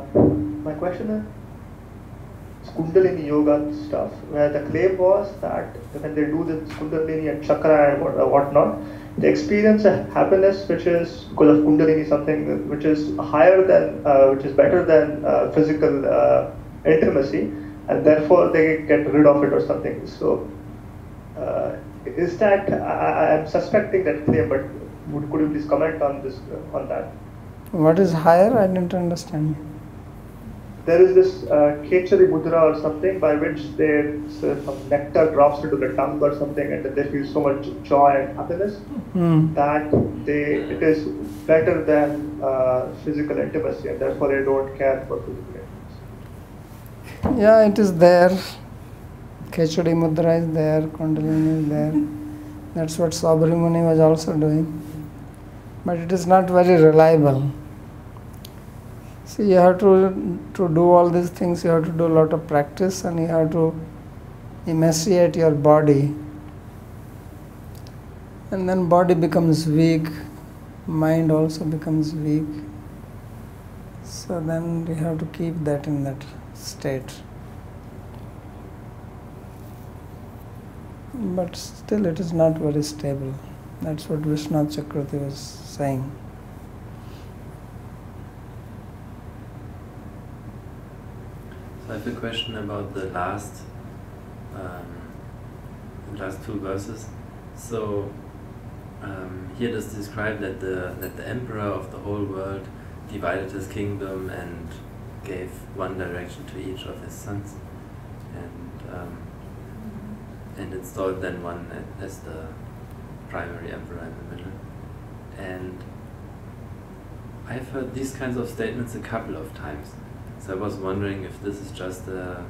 my question is Kundalini yoga stuff, where the claim was that when they do the Kundalini and chakra and what, uh, whatnot, they experience a happiness which is because of Kundalini something which is higher than, uh, which is better than uh, physical uh, intimacy, and therefore they get rid of it or something. So, uh, is that I, I am suspecting that claim, but would, could you please comment on this uh, on that? What is higher? I didn't understand. there is this uh, Khechari Mudra or something by which they, so some nectar drops into the tongue or something and they feel so much joy and happiness Hmm. that they it is better than uh, physical intimacy and therefore they don't care for physical intimacy. Yeah, it is there. Khechari Mudra is there, Kundalini is there. That's what Saubhari Muni was also doing. But it is not very reliable. See, you have to, to do all these things, you have to do a lot of practice and you have to emaciate your body. And then body becomes weak, mind also becomes weak. So then you have to keep that in that state. But still, it is not very stable. That's what Vishwanath Chakravarti was saying. So I have a question about the last, um, last two verses. So um, here it is described that the that the emperor of the whole world divided his kingdom and gave one direction to each of his sons, and um, and installed then one as the primary emperor in the middle. And I've heard these kinds of statements a couple of times. So I was wondering if this is just a,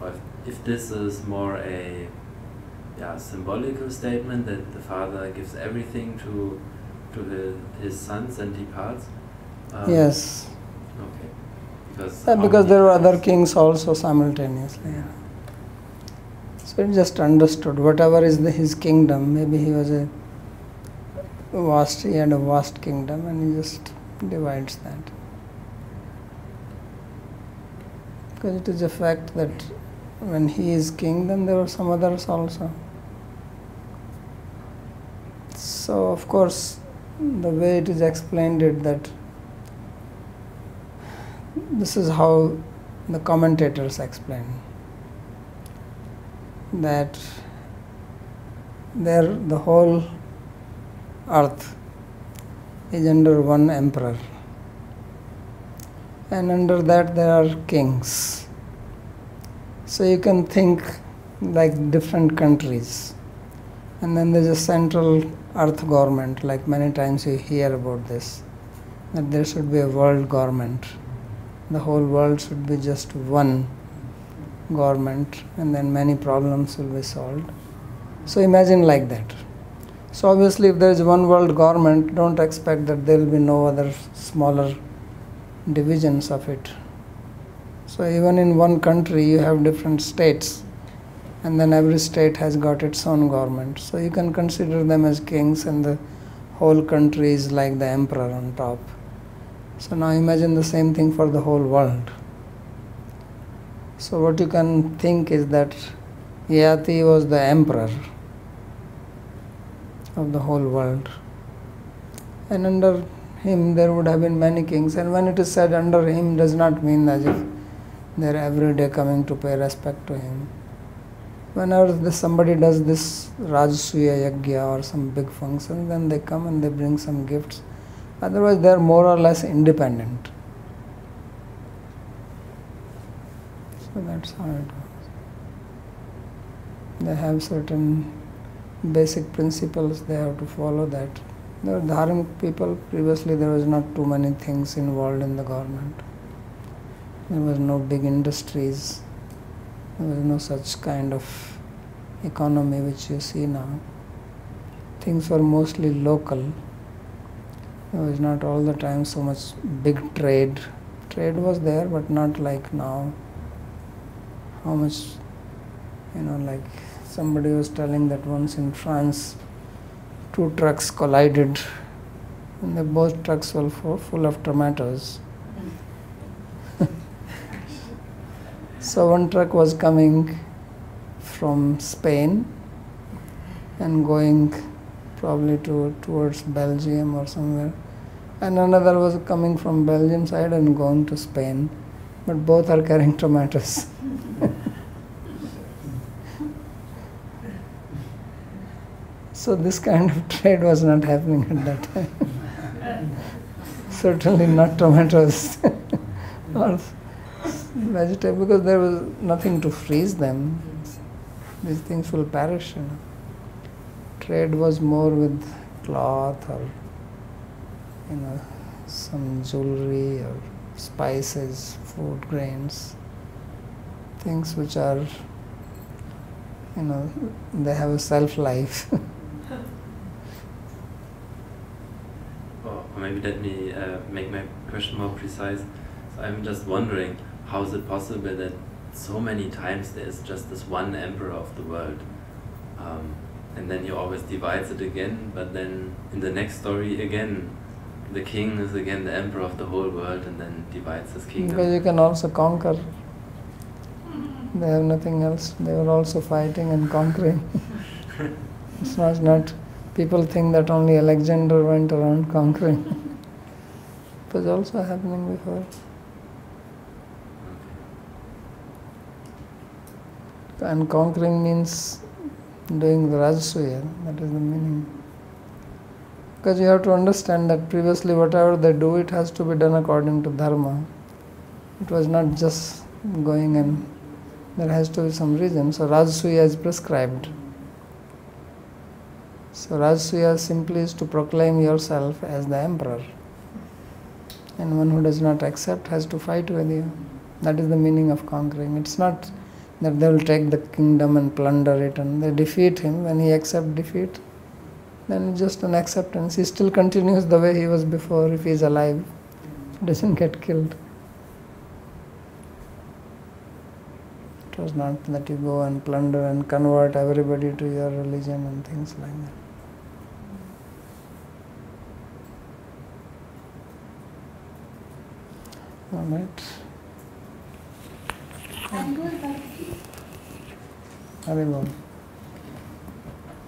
or if, if this is more a, yeah, symbolical statement that the father gives everything to, to his, his sons and departs. Um, yes, Okay. Because Uh, because there were other kings also simultaneously. yeah. So it just understood whatever is the, his kingdom. Maybe he was a vast, he had a vast kingdom, and he just divides that. Because it is a fact that when he is king, then there were some others also. So of course, the way it is explained it that this is how the commentators explain that there the whole earth is under one emperor. And under that there are kings. So you can think like different countries. And then there's a central earth government like many times you hear about this that there should be a world government. The whole world should be just one government and then many problems will be solved. So imagine like that. So obviously if there is one world government don't expect that there will be no other smaller divisions of it. So even in one country you have different states and then every state has got its own government. So you can consider them as kings and the whole country is like the emperor on top. So now imagine the same thing for the whole world. So what you can think is that Yayati was the emperor of the whole world. And under him there would have been many kings. And when it is said under him does not mean as if they are every day coming to pay respect to him. Whenever this, somebody does this Rajasuya Yagya or some big function, then they come and they bring some gifts Otherwise, they are more or less independent. So that's how it goes. They have certain basic principles, they have to follow that. Are dharmic people, previously there was not too many things involved in the government. There was no big industries, there was no such kind of economy which you see now. Things were mostly local. There was not all the time so much big trade. Trade was there, but not like now. How much, you know, like somebody was telling that once in France, two trucks collided, and the both trucks were full, full of tomatoes. so one truck was coming from Spain and going probably to towards Belgium or somewhere, and another was coming from Belgium side and going to Spain, but both are carrying tomatoes. So this kind of trade was not happening at that time. Certainly not tomatoes or vegetable because there was nothing to freeze them. These things will perish. You know. Trade was more with cloth or you know some jewelry or spices, food grains, things which are you know they have a self life. Or or maybe let me uh, make my question more precise. So I'm just wondering, how is it possible that so many times there's just this one emperor of the world? Um, and then he always divides it again, but then in the next story again, the king is again the emperor of the whole world and then divides his kingdom. because you can also conquer. They have nothing else. They were also fighting and conquering. it's not, not people think that only Alexander went around conquering. it was also happening before. And conquering means doing the Rajasuya, that is the meaning. Because you have to understand that previously, whatever they do, it has to be done according to Dharma. It was not just going and there has to be some reason. So, Rajasuya is prescribed. So, Rajasuya simply is to proclaim yourself as the emperor. And one who does not accept has to fight with you. That is the meaning of conquering. It's not that they will take the kingdom and plunder it and they defeat him. When he accepts defeat, then it's just an acceptance. He still continues the way he was before if he is alive, he doesn't get killed. It was not that you go and plunder and convert everybody to your religion and things like that. All right. Haribol.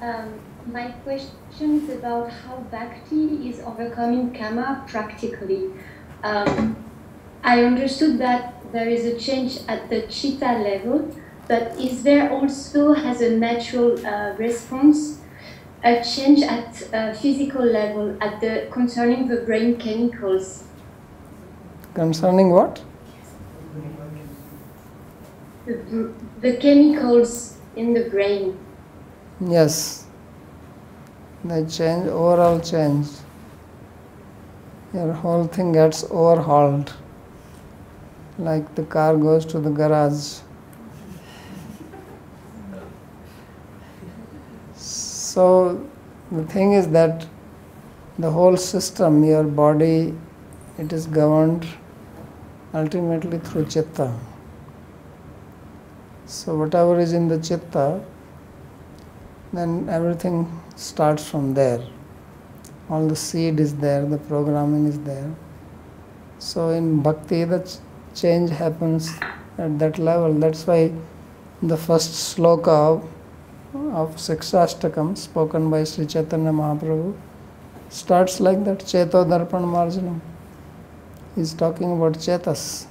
Um, my question is about how Bhakti is overcoming karma practically. Um, I understood that there is a change at the chitta level, but is there also, as a natural uh, response, a change at a physical level at the concerning the brain chemicals? Concerning what? The, the chemicals in the brain. Yes. They change, overall change. Your whole thing gets overhauled. Like the car goes to the garage. So the thing is that the whole system, your body, it is governed ultimately through chitta. So whatever is in the chitta, then everything starts from there. All the seed is there, the programming is there. So in bhakti, the ch- change happens at that level. That's why the first sloka of, of Sikshastakam, spoken by Sri Chaitanya Mahaprabhu, starts like that Cheto Darpan Marjanam. He's talking about Chetas,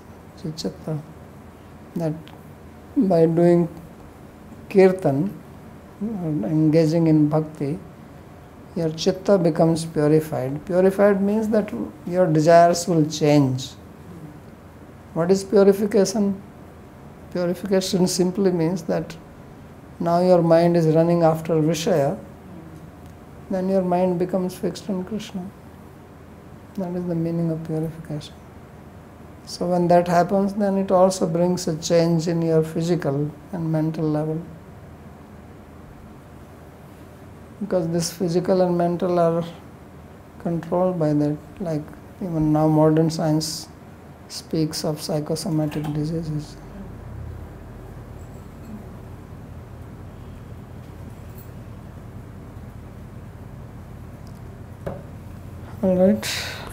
Chitta. That by doing kirtan, engaging in bhakti, your chitta becomes purified. Purified means that your desires will change. What is purification? Purification simply means that now your mind is running after Vishaya, then your mind becomes fixed on Krishna. That is the meaning of purification. So when that happens, then it also brings a change in your physical and mental level. Because this physical and mental are controlled by that. Like even now modern science speaks of psychosomatic diseases. All right.